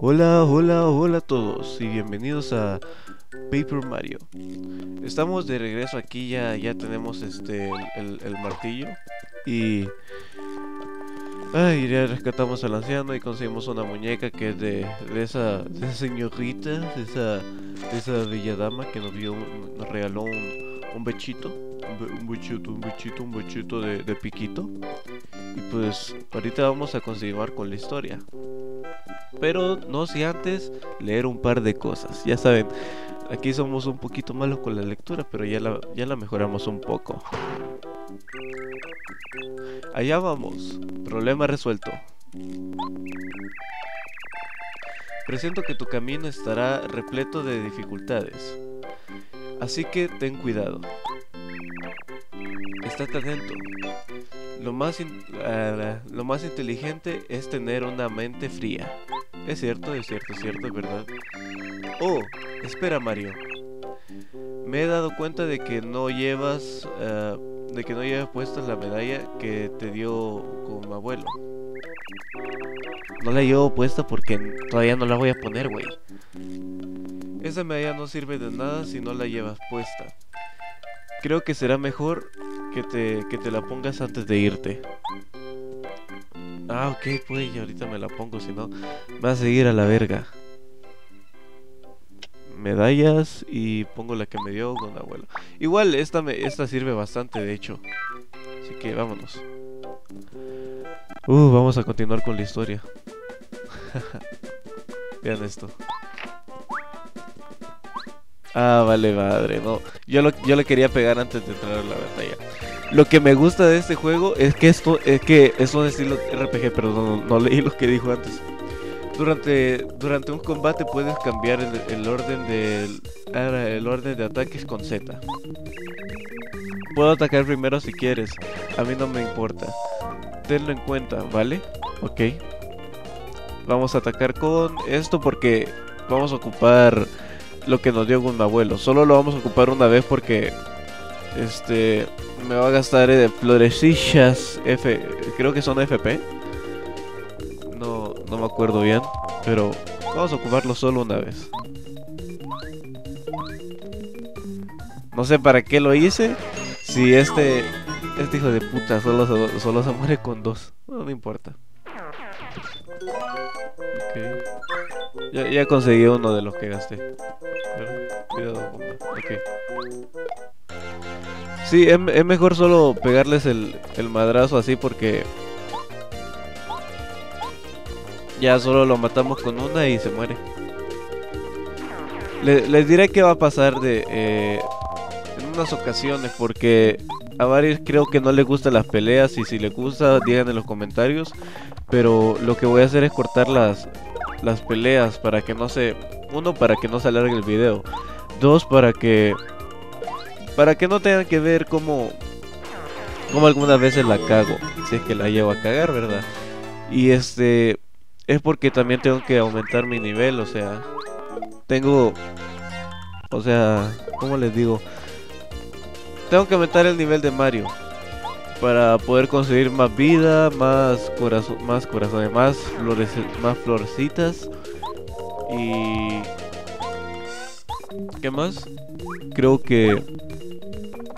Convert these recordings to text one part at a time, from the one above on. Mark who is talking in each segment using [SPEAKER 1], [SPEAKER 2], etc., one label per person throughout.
[SPEAKER 1] Hola, hola, hola a todos y bienvenidos a Paper Mario. Estamos de regreso aquí, ya, ya tenemos este el, martillo y Ay, ya rescatamos al anciano y conseguimos una muñeca que es de, esa, señorita, de esa, esa bella dama que nos, dio, nos regaló un, bechito, un, bechito, un bechito, un bechito de, de piquito. Y pues ahorita vamos a continuar con la historia. Pero no si antes leer un par de cosas. Ya saben, aquí somos un poquito malos con la lectura, pero ya la, ya la mejoramos un poco. Allá vamos. Problema resuelto. Presiento que tu camino estará repleto de dificultades. Así que ten cuidado. Estate atento. Lo más, ah, lo más inteligente es tener una mente fría. Es cierto, es cierto, es cierto, es verdad. Oh, espera Mario. Me he dado cuenta de que no llevas... ah, de que no llevas puesta la medalla que te dio con mi abuelo. No la llevo puesta porque todavía no la voy a poner, güey. Esa medalla no sirve de nada si no la llevas puesta. Creo que será mejor que te, que te la pongas antes de irte. Ah, ok, pues y ahorita me la pongo, si no, va a seguir a la verga. Medallas y pongo la que me dio con abuelo. Igual esta, me, esta sirve bastante, de hecho. Así que vámonos. Uh, vamos a continuar con la historia. Vean esto. Ah, vale, madre, no. Yo lo, yo le quería pegar antes de entrar a la batalla. Lo que me gusta de este juego es que esto es que es un estilo RPG, pero no, leí lo que dijo antes. Durante, durante un combate puedes cambiar el, orden del ah, el orden de ataques con Z. Puedo atacar primero si quieres. A mí no me importa. Tenlo en cuenta, ¿vale? Ok. Vamos a atacar con esto porque vamos a ocupar lo que nos dio un abuelo. Solo lo vamos a ocupar una vez porque este me va a gastar eh, florecillas F, creo que son FP. No no me acuerdo bien, pero vamos a ocuparlo solo una vez. No sé para qué lo hice. Si este este hijo de puta solo solo se muere con dos. No, no importa. Ok. Ya, ya conseguí uno de los que gasté. Cuidado. Ok. Sí, es, es mejor solo pegarles el, el madrazo así porque... Ya solo lo matamos con una y se muere. Le- les diré qué va a pasar de... eh, en unas ocasiones porque a varios creo que no les gustan las peleas y si les gusta digan en los comentarios. Pero lo que voy a hacer es cortar las, las peleas para que no se... Uno, para que no se alargue el video. Dos, para que... Para que no tengan que ver cómo... Cómo algunas veces la cago. Si es que la llevo a cagar, ¿verdad? Y este... Es porque también tengo que aumentar mi nivel, o sea... Tengo... O sea... ¿Cómo les digo? Tengo que aumentar el nivel de Mario para poder conseguir más vida, más corazón, más corazones, más flores, más florecitas y ¿qué más? Creo que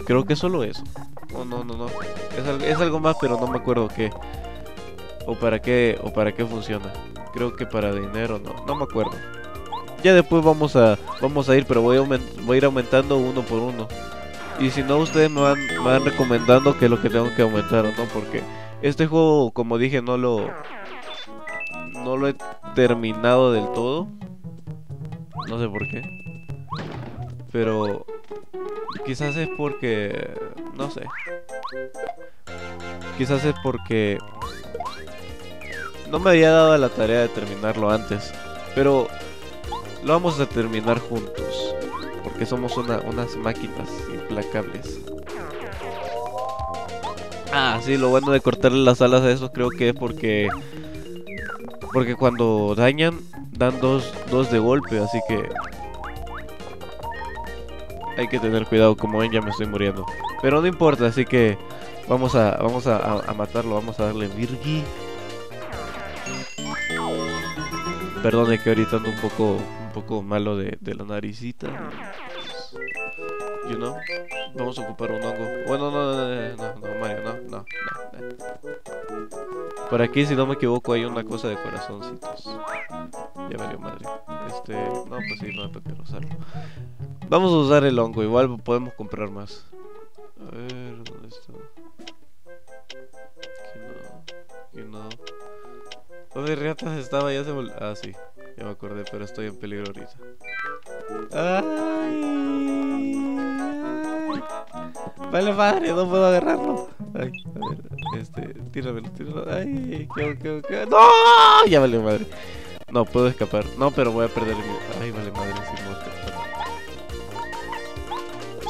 [SPEAKER 1] creo que solo eso. No, no, no, no. Es, es algo más, pero no me acuerdo qué o para qué o para qué funciona. Creo que para dinero, no, no me acuerdo. Ya después vamos a vamos a ir, pero voy a, voy a ir aumentando uno por uno. Y si no, ustedes me van, me van recomendando qué es lo que tengo que aumentar o no, porque este juego, como dije, no lo no lo he terminado del todo. No sé por qué. Pero quizás es porque no sé. Quizás es porque no me había dado la tarea de terminarlo antes, pero lo vamos a terminar juntos. Porque somos una- unas máquinas implacables. Ah, sí, lo bueno de cortarle las alas a esos creo que es porque... Porque cuando dañan, dan dos, dos de golpe, así que... Hay que tener cuidado, como ven ya me estoy muriendo. Pero no importa, así que... Vamos a, vamos a, matarlo, vamos a darle Virgi. Perdone que ahorita ando un poco, un poco malo de la naricita. You know? Vamos a ocupar un hongo. Bueno, no, no, no, no, Mario, no, no, no. Por aquí, si no me equivoco, hay una cosa de corazoncitos. Ya valió madre. Este, no, pues sí, no tengo que usarlo. Vamos a usar el hongo, igual podemos comprar más. A ver, ¿dónde está? Aquí no, aquí no. ¿Dónde riatas estaba? Ya se. Ah, sí, ya me acordé, pero estoy en peligro ahorita. ¡Ay! Vale madre, no puedo agarrarlo. Ay, a ver, este, tíramelo, tíramelo. Ay, qué, qué, qué. ¡No! Ya vale madre. No, puedo escapar. No, pero voy a perder mi. Ay, vale madre, sin muerte.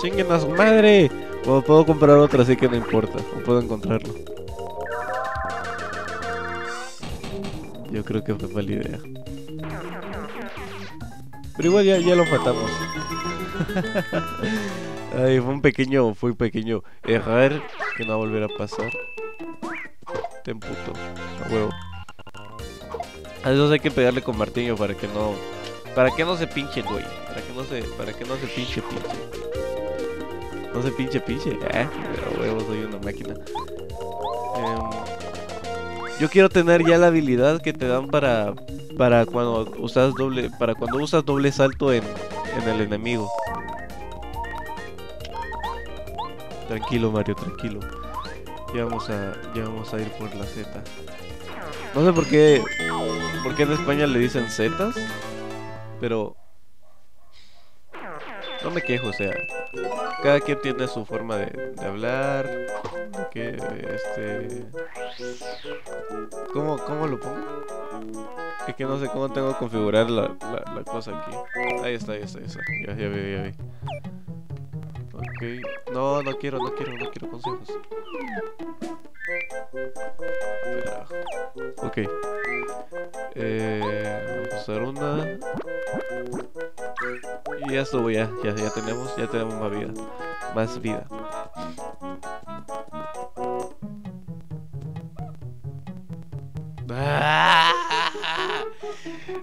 [SPEAKER 1] ¡Chinguen a su madre! Bueno, puedo comprar otra, así que no importa. No puedo encontrarlo. Yo creo que fue mala idea. Pero igual ya, ya lo matamos. Ay, fue un pequeño, fue un pequeño error que no va a volver a pasar. Ten puto, a huevo. A eso hay que pegarle con martillo para que no, para que no se pinche, güey. Para que no se, para que no se pinche, pinche. No se pinche, pinche. Eh, huevo, soy una máquina. Em, yo quiero tener ya la habilidad que te dan para, para cuando usas doble, para cuando usas doble salto en, en el enemigo. Tranquilo, Mario, tranquilo. Ya vamos a, ya vamos a ir por la Z. No sé por qué, por qué en España le dicen Zetas, pero no me quejo, o sea, cada quien tiene su forma de, hablar, que este, ¿cómo, ¿cómo lo pongo? Es que no sé cómo tengo que configurar la, la, cosa aquí. Ahí está, ahí está, ahí está. Ya, ya vi, ya vi. Ok. No, no quiero, no quiero, no quiero consejos. Ok. Eh, vamos a usar una. Y ya estuvo, ya, ya, ya tenemos, ya tenemos más vida. Más vida.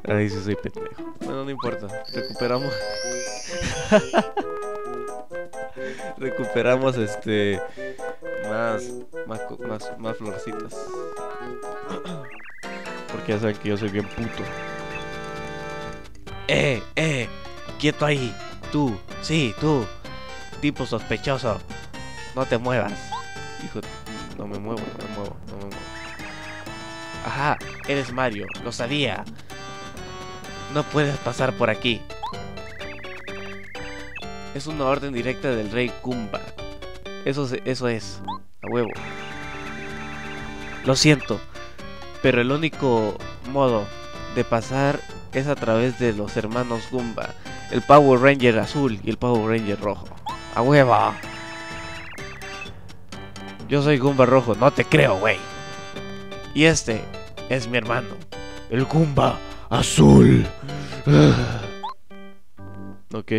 [SPEAKER 1] Ay, sí soy pendejo. Bueno, no importa. Recuperamos. recuperamos este más más más, más florcitas porque ya saben que yo soy bien puto eh eh quieto ahí. Tú sí tú. Tipo sospechoso. No te muevas. Hijo no me muevo no me muevo no me muevo. Ajá eres Mario lo sabía. No puedes pasar por aquí. Es una orden directa del rey Kumba. Eso, eso es, a huevo. Lo siento, pero el único modo de pasar es a través de los hermanos Goomba, el Power Ranger azul y el Power Ranger rojo. ¡A huevo! Yo soy Goomba rojo, no te creo, güey. Y este es mi hermano, el Goomba azul. ok.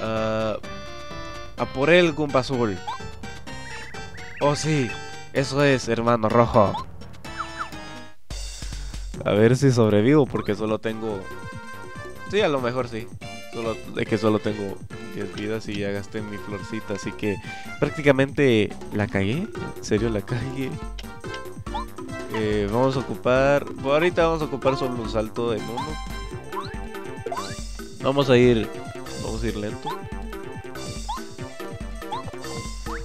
[SPEAKER 1] Uh, a por el Goomba Azul. Oh, sí. Eso es, hermano rojo. A ver si sobrevivo porque solo tengo... Sí, a lo mejor sí. Solo, es que solo tengo 10 vidas y ya gasté mi florcita. Así que prácticamente la cagué. ¿En serio la cagué? Eh, vamos a ocupar... ahorita vamos a ocupar solo un salto en uno. Vamos a ir Vamos a ir lento.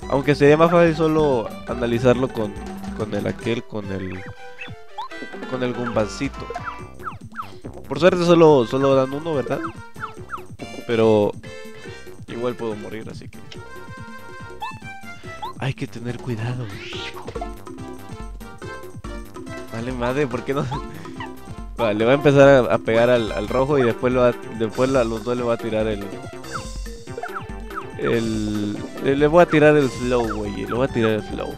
[SPEAKER 1] Aunque sería más fácil solo analizarlo con, con el aquel, con el con el gumbacito. Por suerte solo, solo dan uno, ¿verdad? Pero igual puedo morir, así que hay que tener cuidado. Vale, madre, ¿por qué no? le va a empezar a, pegar al, rojo y después, lo después a los dos le va a tirar el, el... Le voy a tirar el flow, güey. Le voy a tirar el flow.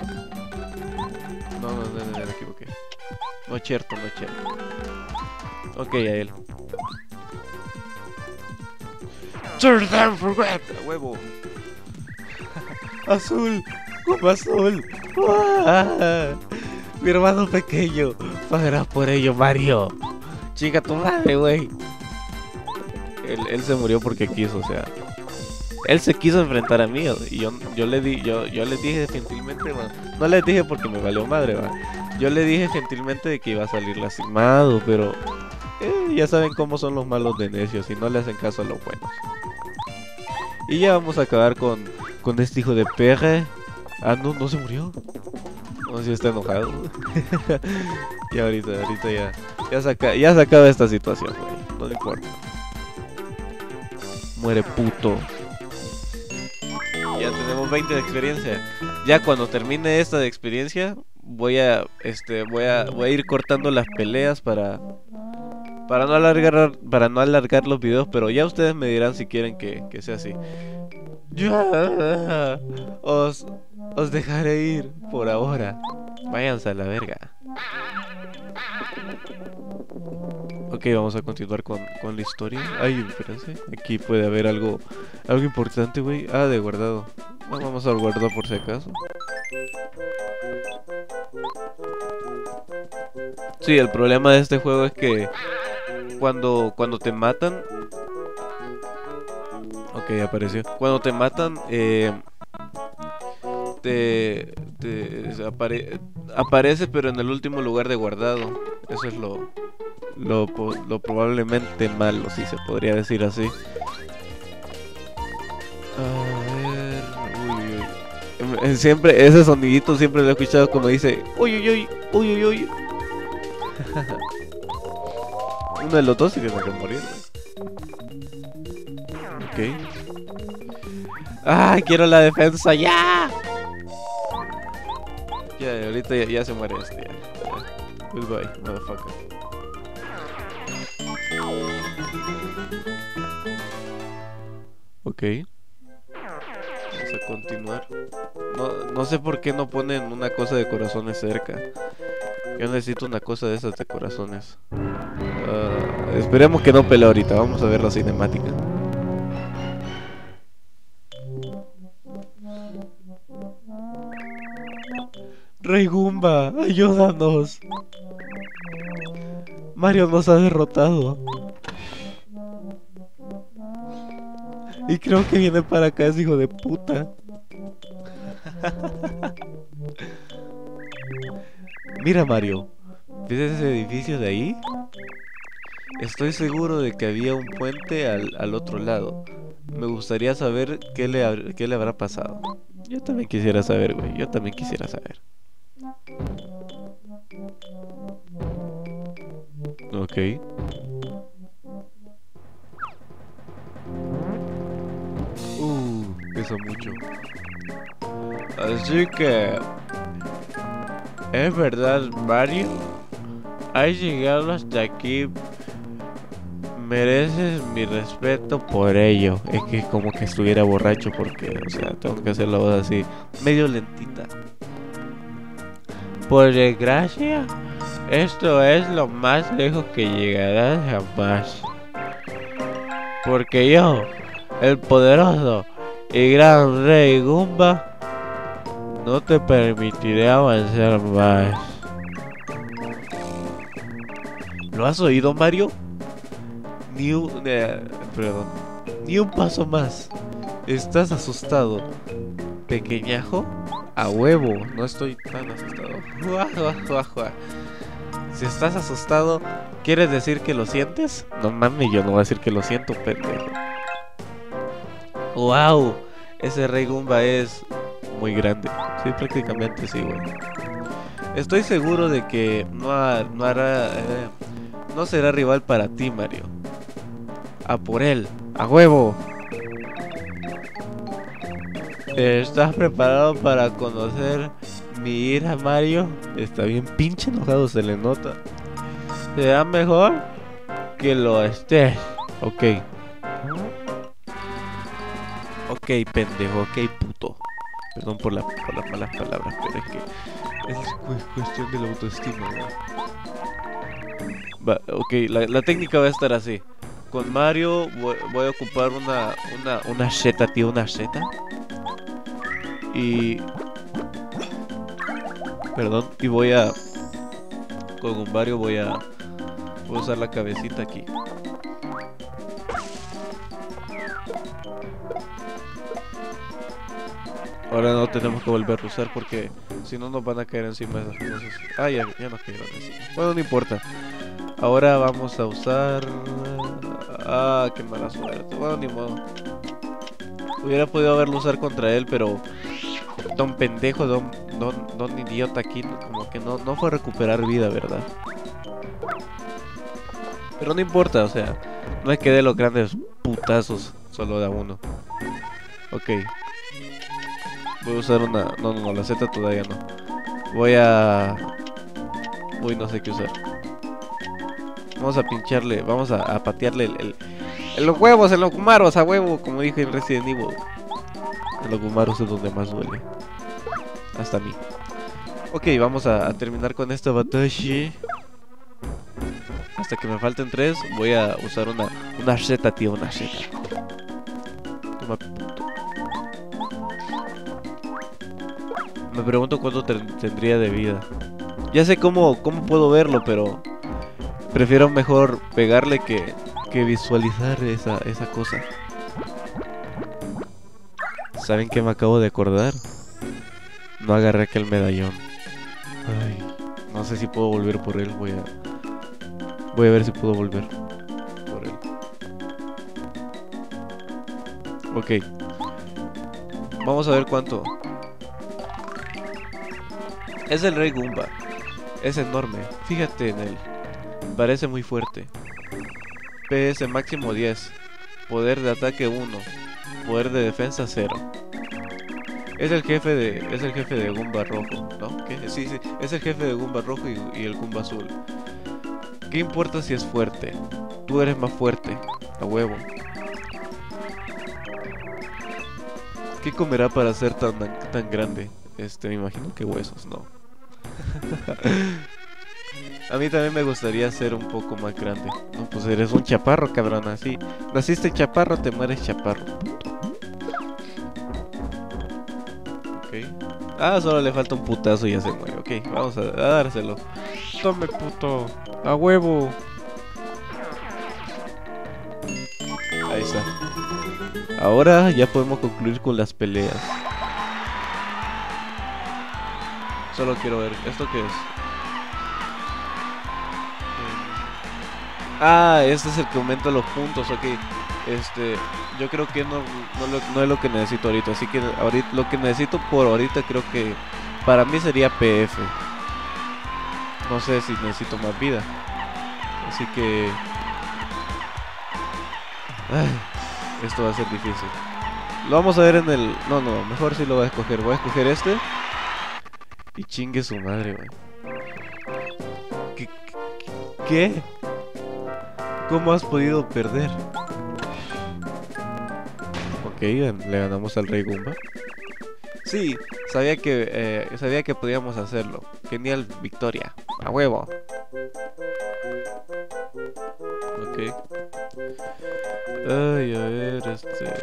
[SPEAKER 1] No es cierto, no es cierto. Ok, a él. Turn down for A huevo. azul. Como azul. Mi hermano pequeño. Pagarás por ello, Mario. Chica tu madre, güey. Él, él se murió porque quiso, o sea. Él se quiso enfrentar a mí y yo, yo le di, yo, yo le dije gentilmente, no le dije porque me valió madre, yo le dije gentilmente de que iba a salir lastimado, pero eh, ya saben cómo son los malos de necios y no le hacen caso a los buenos. Y ya vamos a acabar con, con este hijo de perra. Ah, no, no se murió. No sé si está enojado. y ahorita, ahorita ya, ya, ya se acaba esta situación. No le importa. Muere puto. Ya tenemos 20 de experiencia. Ya cuando termine esta de experiencia, voy a este voy a voy a ir cortando las peleas para para no alargar para no alargar los videos, pero ya ustedes me dirán si quieren que, que sea así. Ya, os os dejaré ir por ahora. Váyanse a la verga. Ok, vamos a continuar con, con la historia. Ay, espérense. Aquí puede haber algo algo importante, güey. Ah, de guardado. vamos a guardar por si acaso. Sí, el problema de este juego es que cuando, cuando te matan... Ok, apareció. Cuando te matan, eh, te, aparece pero en el último lugar de guardado. Eso es lo, lo, lo probablemente malo, si se podría decir así. A ver, uy, uy. Siempre, ese sonidito siempre lo he escuchado como dice, uy, uy, uy, uy, uy, uy. Uno de los dos se tiene que morir. Ok. ¡Ah! ¡Quiero la defensa ya! Ya, ahorita ya, se muere este. Goodbye, motherfucker. Ok. Vamos a continuar. No, no sé por qué no ponen una cosa de corazones cerca. Yo necesito una cosa de esas de corazones. Uh, esperemos que no pelee ahorita. Vamos a ver la cinemática. Rey Gumba, ayúdanos. Mario nos ha derrotado. Y creo que viene para acá ese hijo de puta. Mira Mario, ¿ves ese edificio de ahí? Estoy seguro de que había un puente al, otro lado. Me gustaría saber qué le, qué le habrá pasado. Yo también quisiera saber, güey. Yo también quisiera saber. Ok. Mucho. Así que... ¿Es verdad, Mario? Has llegado hasta aquí. Mereces mi respeto por ello. Es que como que estuviera borracho porque, o sea, tengo que hacer la voz así, medio lentita. Por desgracia, esto es lo más lejos que llegarás jamás. Porque yo, el poderoso y gran rey Goomba, no te permitiré avanzar más. ¿Lo has oído, Mario? Ni un... Eh, perdón. Ni un paso más. ¿Estás asustado? ¿Pequeñajo? A huevo. No estoy tan asustado. Si estás asustado, ¿quieres decir que lo sientes? No mames, yo no voy a decir que lo siento, pendejo. ¡Wow! Ese Rey Goomba es muy grande. Sí, prácticamente sí, güey. Estoy seguro de que no, no hará... Eh, no será rival para ti, Mario. A por él. ¡A huevo! ¿Estás preparado para conocer mi hija, Mario? Está bien pinche enojado, se le nota. Será mejor que lo estés. Ok. Ok, pendejo. Ok, puto. Perdón por, las malas palabras, pero es que es cuestión de la autoestima. ok, la, técnica va a estar así. Con Mario voy, a ocupar una, una, una seta, tío, una seta. Y... Perdón, y voy a... con un Vario voy a, voy a usar la cabecita aquí. Ahora no tenemos que volver a usar porque si no nos van a caer encima esas cosas. Ah, ya, ya nos cayeron encima. Bueno, no importa. Ahora vamos a usar... Ah, qué mala suerte. Bueno, ni modo. Hubiera podido haberlo usar contra él, pero... Don pendejo, don, don, don idiota aquí, como que no, no fue a recuperar vida, ¿verdad? Pero no importa, o sea, no es que dé los grandes putazos, solo da uno. Ok. Voy a usar una... No, no, no, la Z todavía no. Voy a... Uy, no sé qué usar. Vamos a pincharle, vamos a, patearle el, el, los huevos, en los a huevo, como dije en Resident Evil. En los es donde más duele. Hasta a mí. Ok, vamos a, a terminar con esta batalla. Hasta que me falten tres, voy a usar una, una Z, tío, una Z. Me pregunto cuánto ten- tendría de vida. Ya sé cómo, cómo puedo verlo, pero prefiero mejor pegarle que, que visualizar esa, esa cosa. ¿Saben qué me acabo de acordar? No agarré aquel medallón. Ay, no sé si puedo volver por él. Voy a, voy a ver si puedo volver por él. Ok. Vamos a ver cuánto. Es el Rey Goomba. Es enorme. Fíjate en él. Parece muy fuerte. PS máximo 10. Poder de ataque 1. Poder de defensa 0. Es el jefe de. Es el jefe de Goomba rojo, ¿no? Sí, sí. Es el jefe de Goomba rojo y, y el Goomba azul. ¿Qué importa si es fuerte? Tú eres más fuerte. A huevo. ¿Qué comerá para ser tan, tan grande? Este, me imagino que huesos, no. A mí también me gustaría ser un poco más grande. No, pues eres un chaparro, cabrón, así. Naciste chaparro, te mueres chaparro. Ok. Ah, solo le falta un putazo y ya se muere. Ok, vamos a, a dárselo. Tome, puto. A huevo. Ahí está. Ahora ya podemos concluir con las peleas. Solo quiero ver, ¿esto qué es? Ah, este es el que aumenta los puntos, ok. Este, yo creo que no, no, lo- es lo que necesito ahorita, así que ahorita, lo que necesito por ahorita creo que para mí sería PF. No sé si necesito más vida. Así que... Esto va a ser difícil. Lo vamos a ver en el... No, no, mejor si lo voy a escoger. Voy a escoger este. Y chingue su madre, güey. ¿Qué? ¿Cómo has podido perder? Ok, le ganamos al Rey Goomba. Sí, sabía que eh, sabía que podíamos hacerlo. Genial victoria. A huevo. Ok. Ay, a ver, este.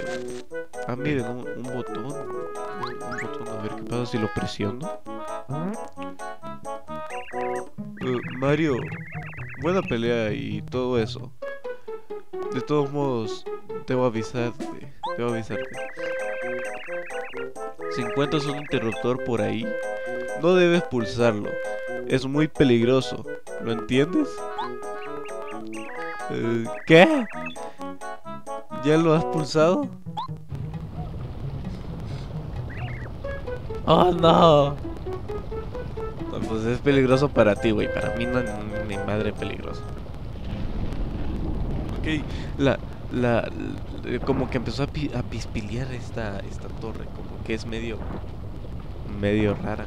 [SPEAKER 1] Ah, miren, un, un botón. Un botón, a ver qué pasa si lo presiono. Eh, Mario, buena pelea y todo eso. De todos modos, debo avisarte. Debo avisarte. Si encuentras un interruptor por ahí, no debes pulsarlo. Es muy peligroso. ¿Lo entiendes? Eh, ¿Qué? ¿Ya lo has pulsado? ¡Oh, no! Pues es peligroso para ti, güey. Para mí no ni madre peligroso. Ok, la, la, como que empezó a, pi- a pispilear esta, esta torre, como que es medio, medio rara.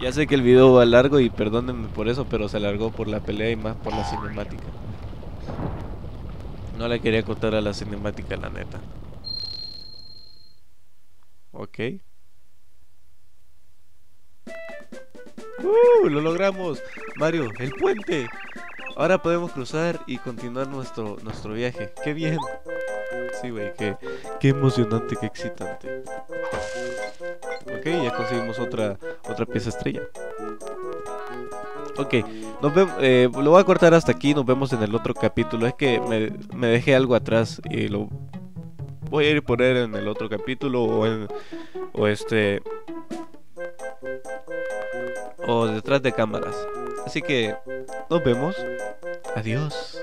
[SPEAKER 1] Ya sé que el video va largo y perdónenme por eso, pero se alargó por la pelea y más por la cinemática. No le quería contar a la cinemática, la neta. Ok. ¡Uh! ¡Lo logramos! Mario, el puente. Ahora podemos cruzar y continuar nuestro, nuestro viaje. ¡Qué bien! Sí, güey, qué, Qué emocionante, qué excitante. Ok, ya conseguimos otra, otra pieza estrella. Ok, nos eh, lo voy a cortar hasta aquí, nos vemos en el otro capítulo. Es que me, me dejé algo atrás y lo voy a ir a poner en el otro capítulo o en o este o detrás de cámaras. Así que nos vemos. Adiós.